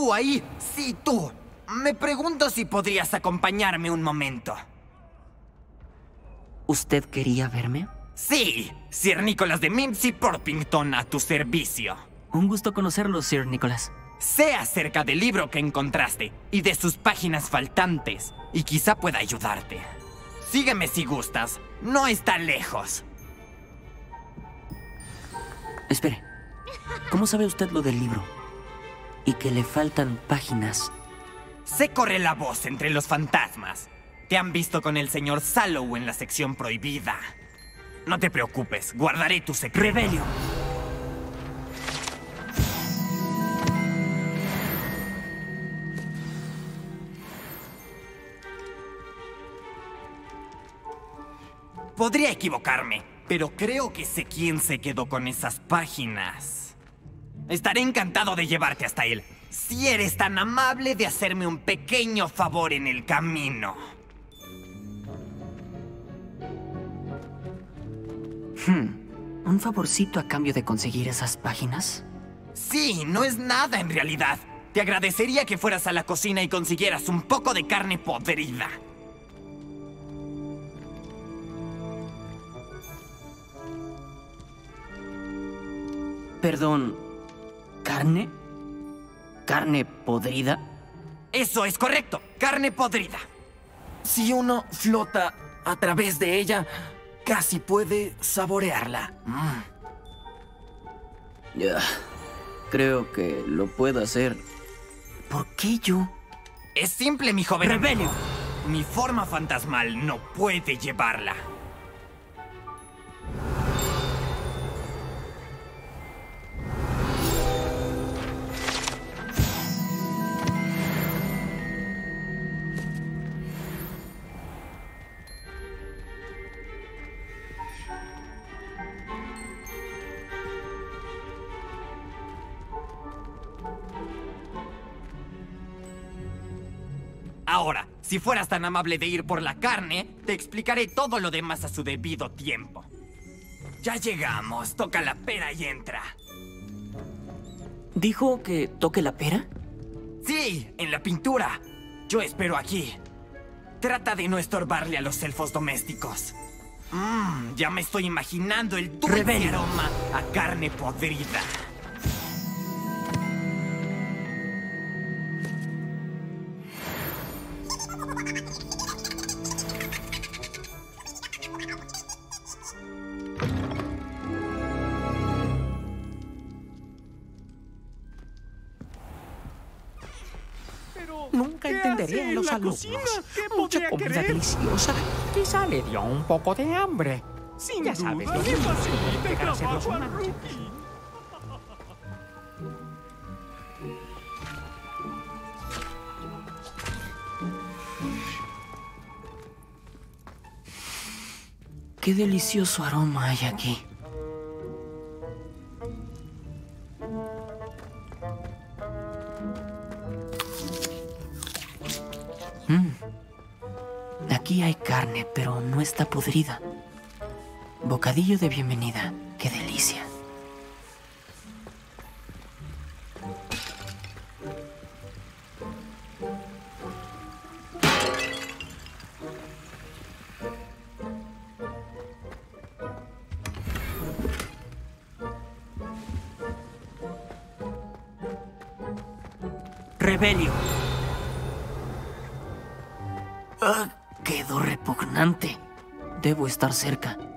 Tú ahí, sí, tú. Me pregunto si podrías acompañarme un momento. ¿Usted quería verme? Sí, Sir Nicholas de Mimsy Porpington a tu servicio. Un gusto conocerlo, Sir Nicholas. Sé acerca del libro que encontraste y de sus páginas faltantes, y quizá pueda ayudarte. Sígueme si gustas, no está lejos. Espere, ¿cómo sabe usted lo del libro? Y que le faltan páginas. Se corre la voz entre los fantasmas. Te han visto con el señor Sallow en la sección prohibida. No te preocupes, guardaré tu secreto. ¡Rebelio! Podría equivocarme, pero creo que sé quién se quedó con esas páginas. Estaré encantado de llevarte hasta él, si eres tan amable de hacerme un pequeño favor en el camino. Hmm, ¿Un favorcito a cambio de conseguir esas páginas? Sí, no es nada en realidad. Te agradecería que fueras a la cocina y consiguieras un poco de carne podrida. Perdón, ¿carne? ¿Carne podrida? Eso es correcto, carne podrida. Si uno flota a través de ella, casi puede saborearla. Mm. Ya, creo que lo puedo hacer. ¿Por qué yo? Es simple, mi joven. ¡Rebelio! Mi forma fantasmal no puede llevarla. Si fueras tan amable de ir por la carne, te explicaré todo lo demás a su debido tiempo. Ya llegamos, toca la pera y entra. ¿Dijo que toque la pera? Sí, en la pintura. Yo espero aquí. Trata de no estorbarle a los elfos domésticos. Mmm, ya me estoy imaginando el dulce aroma a carne podrida. Deliciosa. Quizá le dio un poco de hambre. ya sabes, los niños pueden llegar a ser los humanos. Qué delicioso aroma hay aquí. Carne, pero no está podrida. Bocadillo de bienvenida. Qué delicia. Rebelio. Ah, Debo estar cerca.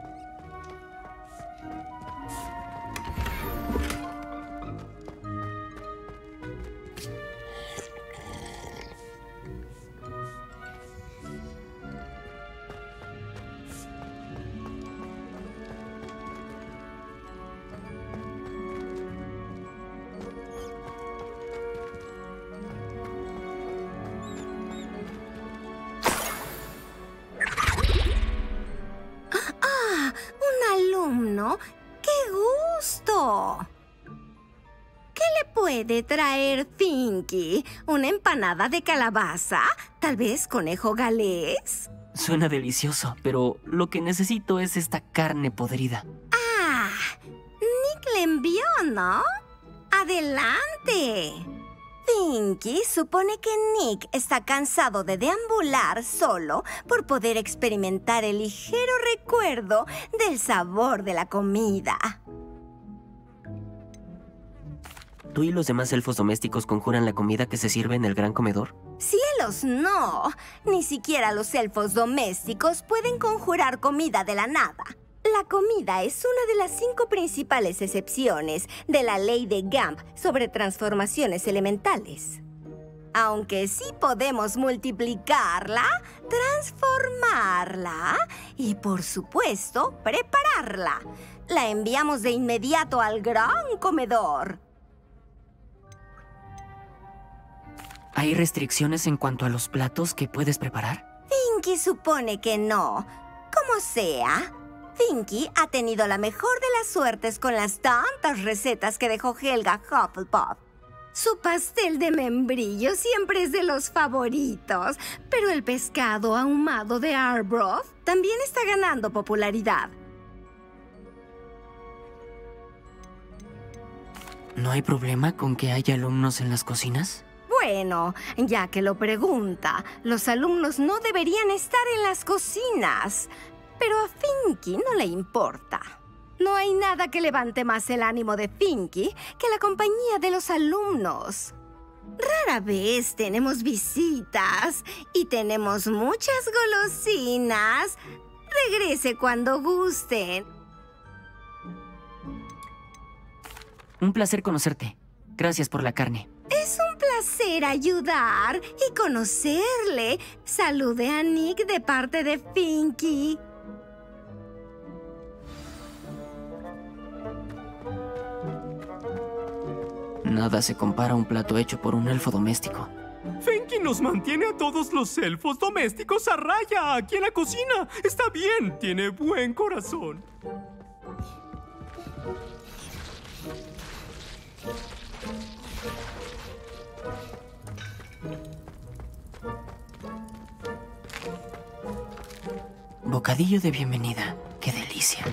Puede traer Finky? ¿Una empanada de calabaza? ¿Tal vez conejo galés? Suena delicioso, pero lo que necesito es esta carne podrida. Ah, Nick le envió, ¿no? Adelante. Finky supone que Nick está cansado de deambular solo por poder experimentar el ligero recuerdo del sabor de la comida. ¿Tú y los demás elfos domésticos conjuran la comida que se sirve en el gran comedor? ¡Cielos, no! Ni siquiera los elfos domésticos pueden conjurar comida de la nada. La comida es una de las cinco principales excepciones de la ley de Gamp sobre transformaciones elementales. Aunque sí podemos multiplicarla, transformarla y, por supuesto, prepararla. La enviamos de inmediato al gran comedor. ¿Hay restricciones en cuanto a los platos que puedes preparar? Finky supone que no. Como sea, Finky ha tenido la mejor de las suertes con las tantas recetas que dejó Helga Hufflepuff. Su pastel de membrillo siempre es de los favoritos, pero el pescado ahumado de Arbroath también está ganando popularidad. ¿No hay problema con que haya alumnos en las cocinas? Bueno, ya que lo pregunta, los alumnos no deberían estar en las cocinas. Pero a Finky no le importa. No hay nada que levante más el ánimo de Finky que la compañía de los alumnos. Rara vez tenemos visitas y tenemos muchas golosinas. Regrese cuando gusten. Un placer conocerte. Gracias por la carne. Placer ayudar y conocerle. Salude a Nick de parte de Finky. Nada se compara a un plato hecho por un elfo doméstico. Finky nos mantiene a todos los elfos domésticos a raya aquí en la cocina. Está bien, tiene buen corazón. Bocadillo de bienvenida. ¡Qué delicia!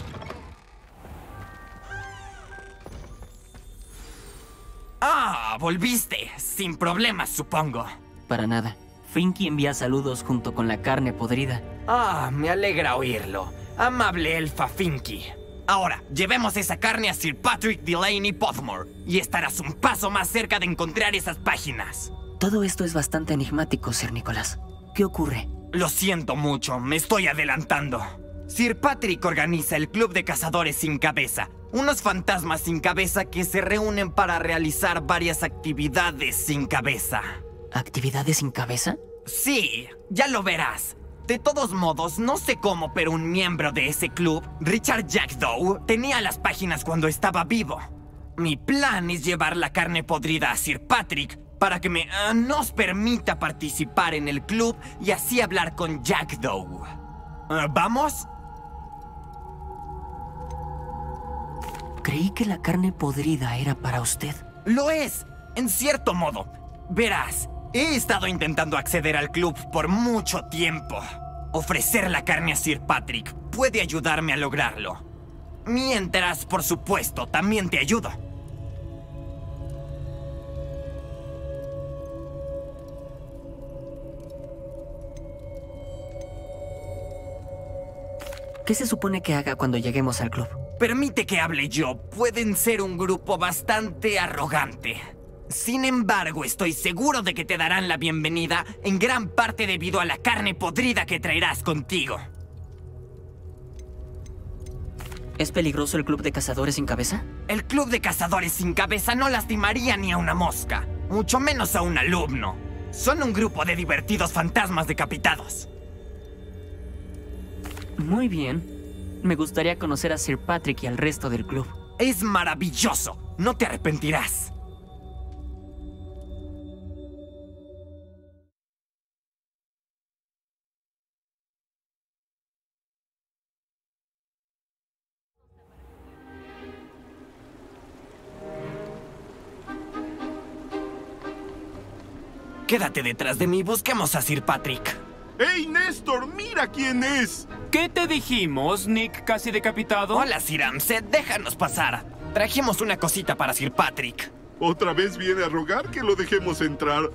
Ah, volviste. Sin problemas, supongo. Para nada. Finky envía saludos junto con la carne podrida. Ah, me alegra oírlo. Amable elfa Finky. Ahora, llevemos esa carne a Sir Patrick Delaney Podmore y estarás un paso más cerca de encontrar esas páginas. Todo esto es bastante enigmático, Sir Nicolás. ¿Qué ocurre? Lo siento mucho, me estoy adelantando. Sir Patrick organiza el Club de Cazadores Sin Cabeza, unos fantasmas sin cabeza que se reúnen para realizar varias actividades sin cabeza. ¿Actividades sin cabeza? Sí, ya lo verás. De todos modos, no sé cómo, pero un miembro de ese club, Richard Jackdaw, tenía las páginas cuando estaba vivo. Mi plan es llevar la carne podrida a Sir Patrick para que me ah, nos permita participar en el club y así hablar con Jackdaw. Ah, ¿Vamos? Creí que la carne podrida era para usted. Lo es, en cierto modo. Verás, he estado intentando acceder al club por mucho tiempo. Ofrecer la carne a Sir Patrick puede ayudarme a lograrlo. Mientras, por supuesto, también te ayudo. ¿Qué se supone que haga cuando lleguemos al club? Permite que hable yo. Pueden ser un grupo bastante arrogante. Sin embargo, estoy seguro de que te darán la bienvenida en gran parte debido a la carne podrida que traerás contigo. ¿Es peligroso el club de cazadores sin cabeza? El club de cazadores sin cabeza no lastimaría ni a una mosca, mucho menos a un alumno. Son un grupo de divertidos fantasmas decapitados. Muy bien. Me gustaría conocer a Sir Patrick y al resto del club. Es maravilloso. No te arrepentirás. Quédate detrás de mí, busquemos a Sir Patrick. ¡Ey, Néstor! ¡Mira quién es! ¿Qué te dijimos, Nick casi decapitado? Hola, Sir Amset, déjanos pasar. Trajimos una cosita para Sir Patrick. Otra vez viene a rogar que lo dejemos entrar.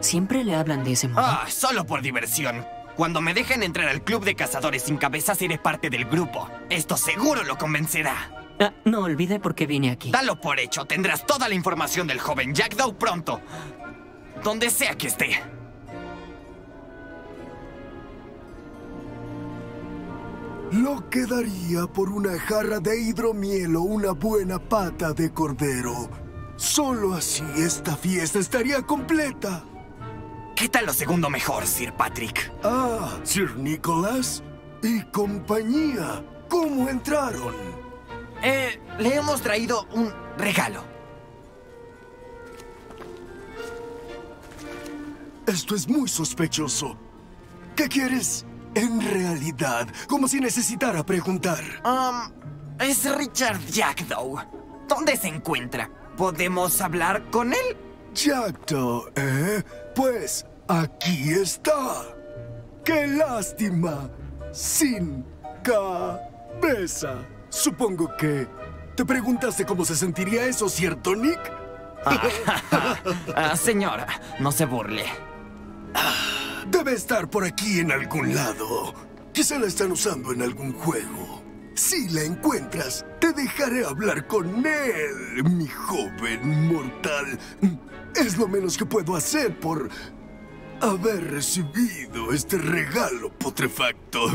¿Siempre le hablan de ese modo? Ah, solo por diversión. Cuando me dejen entrar al club de cazadores sin cabeza seré parte del grupo. Esto seguro lo convencerá. Ah, no olvide por qué vine aquí. Dalo por hecho. Tendrás toda la información del joven Jack Dow pronto. Donde sea que esté. Lo quedaría por una jarra de hidromiel o una buena pata de cordero. Solo así esta fiesta estaría completa. ¿Qué tal lo segundo mejor, Sir Patrick? Ah, Sir Nicholas y compañía. ¿Cómo entraron? Eh, le hemos traído un regalo. Esto es muy sospechoso. ¿Qué quieres? En realidad, como si necesitara preguntar. Um, es Richard Jackdaw. ¿Dónde se encuentra? ¿Podemos hablar con él? Jackdaw, ¿eh? Pues aquí está. ¡Qué lástima! Sin cabeza. Supongo que te preguntaste cómo se sentiría eso, ¿cierto, Nick? Ah, señora, no se burle. Debe estar por aquí en algún lado. Quizá la están usando en algún juego. Si la encuentras, te dejaré hablar con él, mi joven mortal. Es lo menos que puedo hacer por haber recibido este regalo putrefacto.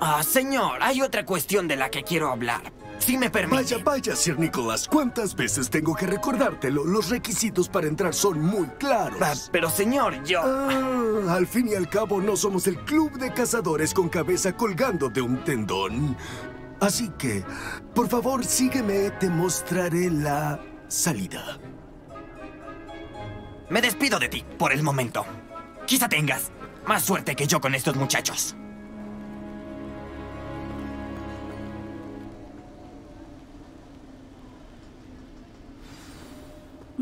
Ah, señor, hay otra cuestión de la que quiero hablar. Si me permite. Vaya, vaya, Sir Nicholas. ¿Cuántas veces tengo que recordártelo? Los requisitos para entrar son muy claros. Ah, pero señor, yo... Ah, al fin y al cabo no somos el club de cazadores con cabeza colgando de un tendón. Así que, por favor, sígueme, te mostraré la salida. Me despido de ti, por el momento. Quizá tengas más suerte que yo con estos muchachos.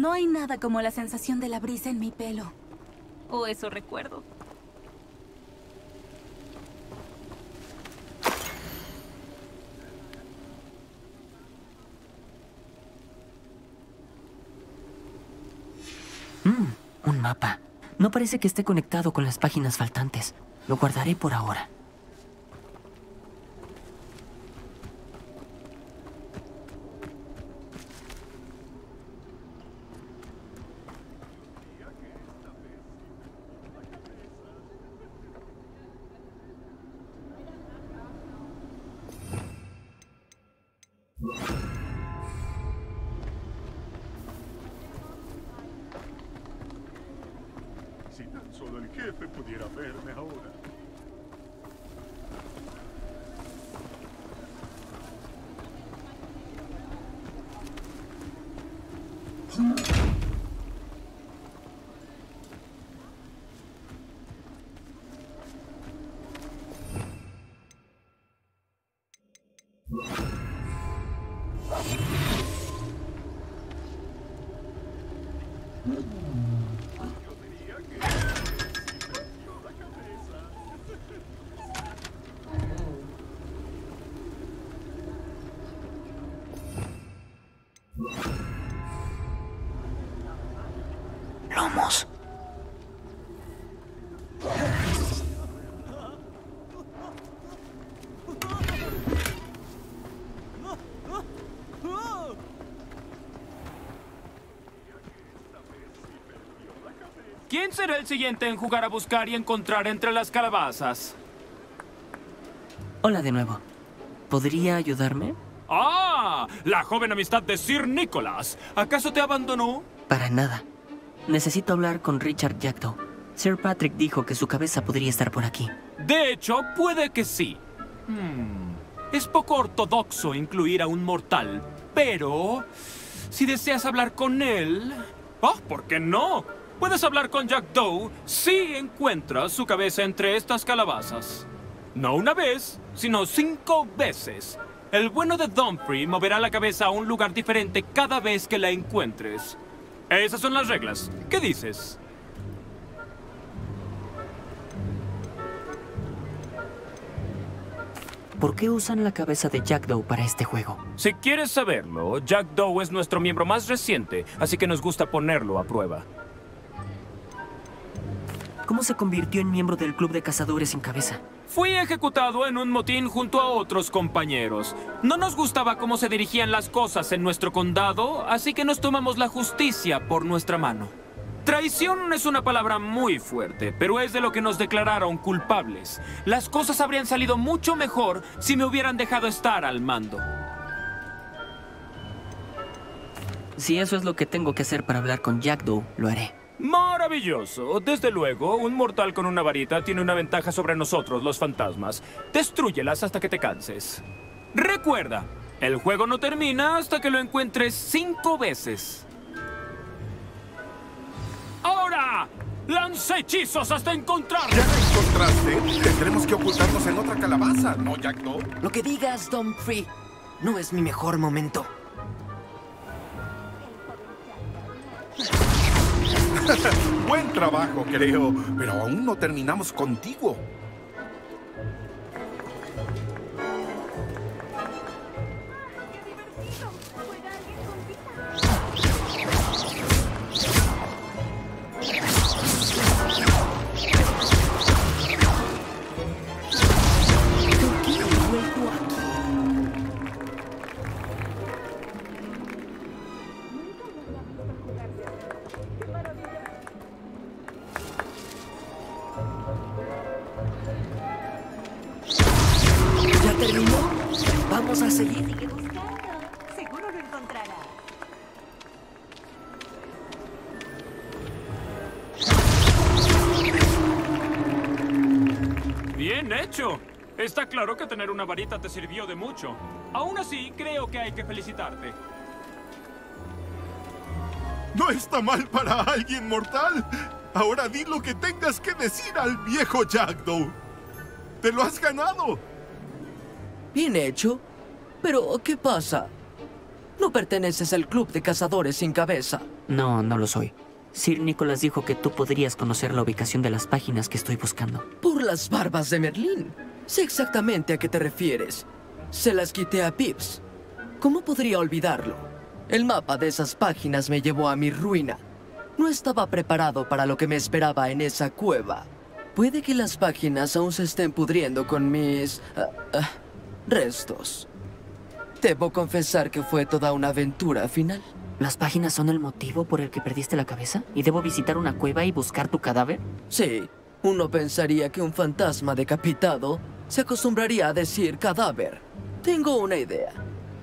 No hay nada como la sensación de la brisa en mi pelo. O eso recuerdo. Mm, un mapa. No parece que esté conectado con las páginas faltantes. Lo guardaré por ahora. Johnson. ¿Quién será el siguiente en jugar a buscar y encontrar entre las calabazas? Hola de nuevo. ¿Podría ayudarme? ¡Ah! La joven amistad de Sir Nicholas. ¿Acaso te abandonó? Para nada. Necesito hablar con Richard Jackdaw. Sir Patrick dijo que su cabeza podría estar por aquí. De hecho, puede que sí. Hmm, Es poco ortodoxo incluir a un mortal, pero si deseas hablar con él... ¡Oh, ¿por qué no? Puedes hablar con Jack Doe si encuentras su cabeza entre estas calabazas. No una vez, sino cinco veces. El bueno de Dumfrey moverá la cabeza a un lugar diferente cada vez que la encuentres. Esas son las reglas. ¿Qué dices? ¿por qué usan la cabeza de Jackdaw para este juego? Si quieres saberlo, Jack Doe es nuestro miembro más reciente, así que nos gusta ponerlo a prueba. ¿Cómo se convirtió en miembro del club de cazadores sin cabeza? Fui ejecutado en un motín junto a otros compañeros. No nos gustaba cómo se dirigían las cosas en nuestro condado, así que nos tomamos la justicia por nuestra mano. Traición es una palabra muy fuerte, pero es de lo que nos declararon culpables. Las cosas habrían salido mucho mejor si me hubieran dejado estar al mando. Si eso es lo que tengo que hacer para hablar con Jackdaw, lo haré. Maravilloso. Desde luego, un mortal con una varita tiene una ventaja sobre nosotros, los fantasmas. Destrúyelas hasta que te canses. Recuerda, el juego no termina hasta que lo encuentres cinco veces. ¡Ahora! ¡Lanza hechizos hasta encontrar! ¿Ya la encontraste? Tendremos que ocultarnos en otra calabaza, ¿no, Jack Doe? Lo que digas, Don Free. No es mi mejor momento. Buen trabajo, creo, pero aún no terminamos contigo. Terminó? Vamos a seguir. Seguro lo encontrará. Bien hecho. Está claro que tener una varita te sirvió de mucho. Aún así, creo que hay que felicitarte. No está mal para alguien mortal. Ahora di lo que tengas que decir al viejo Jackdaw. Te lo has ganado. Bien hecho. Pero, ¿qué pasa? No perteneces al club de cazadores sin cabeza. No, no lo soy. Sir Nicholas dijo que tú podrías conocer la ubicación de las páginas que estoy buscando. Por las barbas de Merlín. Sé exactamente a qué te refieres. Se las quité a Pips. ¿Cómo podría olvidarlo? El mapa de esas páginas me llevó a mi ruina. No estaba preparado para lo que me esperaba en esa cueva. Puede que las páginas aún se estén pudriendo con mis... ah, ah, restos. Debo confesar que fue toda una aventura final. ¿Las páginas son el motivo por el que perdiste la cabeza? ¿Y debo visitar una cueva y buscar tu cadáver? Sí, uno pensaría que un fantasma decapitado se acostumbraría a decir cadáver. Tengo una idea.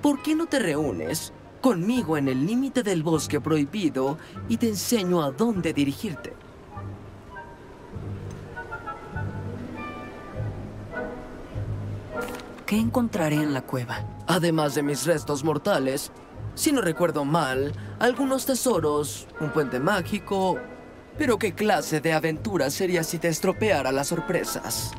¿Por qué no te reúnes conmigo en el límite del bosque prohibido y te enseño a dónde dirigirte? ¿Qué encontraré en la cueva? Además de mis restos mortales, si no recuerdo mal, algunos tesoros, un puente mágico... Pero qué clase de aventura sería si te estropeara las sorpresas.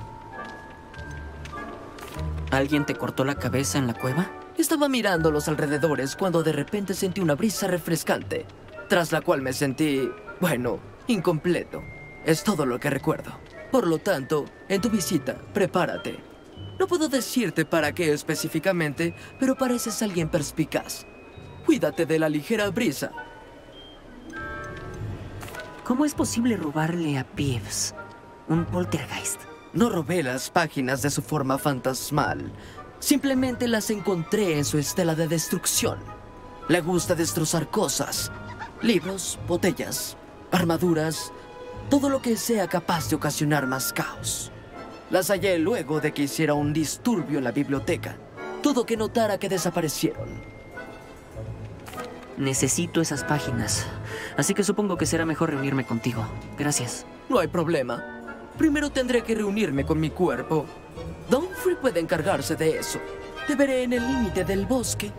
¿Alguien te cortó la cabeza en la cueva? Estaba mirando los alrededores cuando de repente sentí una brisa refrescante, tras la cual me sentí, bueno, incompleto. Es todo lo que recuerdo. Por lo tanto, en tu visita, prepárate. No puedo decirte para qué específicamente, pero pareces alguien perspicaz. Cuídate de la ligera brisa. ¿Cómo es posible robarle a Peeves un poltergeist? No robé las páginas de su forma fantasmal. Simplemente las encontré en su estela de destrucción. Le gusta destrozar cosas. Libros, botellas, armaduras, todo lo que sea capaz de ocasionar más caos. Las hallé luego de que hiciera un disturbio en la biblioteca. Todo que notara que desaparecieron. Necesito esas páginas. Así que supongo que será mejor reunirme contigo. Gracias. No hay problema. Primero tendré que reunirme con mi cuerpo. Dunfrey puede encargarse de eso. Te veré en el límite del bosque.